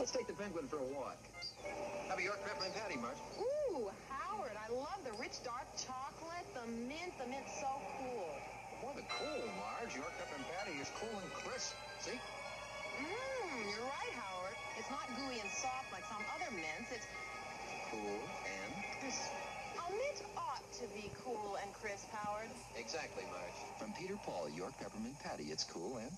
Let's take the penguin for a walk. Have a York peppermint patty, Marge. Ooh, Howard, I love the rich dark chocolate, the mint. The mint's so cool. More than cool, Marge. York peppermint patty is cool and crisp. See? Mmm, you're right, Howard. It's not gooey and soft like some other mints. It's Cool and crisp. a mint ought to be cool and crisp, Howard. Exactly, Marge. From Peter Paul, York peppermint patty. It's cool and